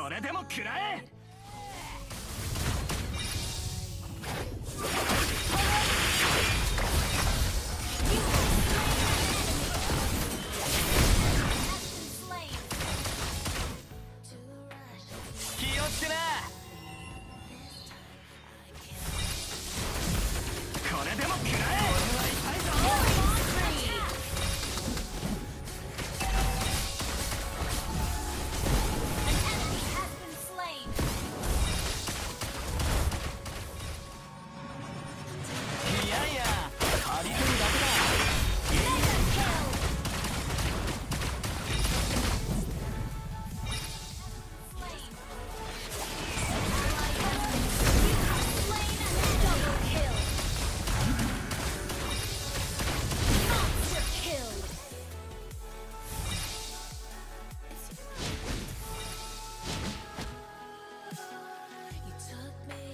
これでも食らなこれでも食ら took me.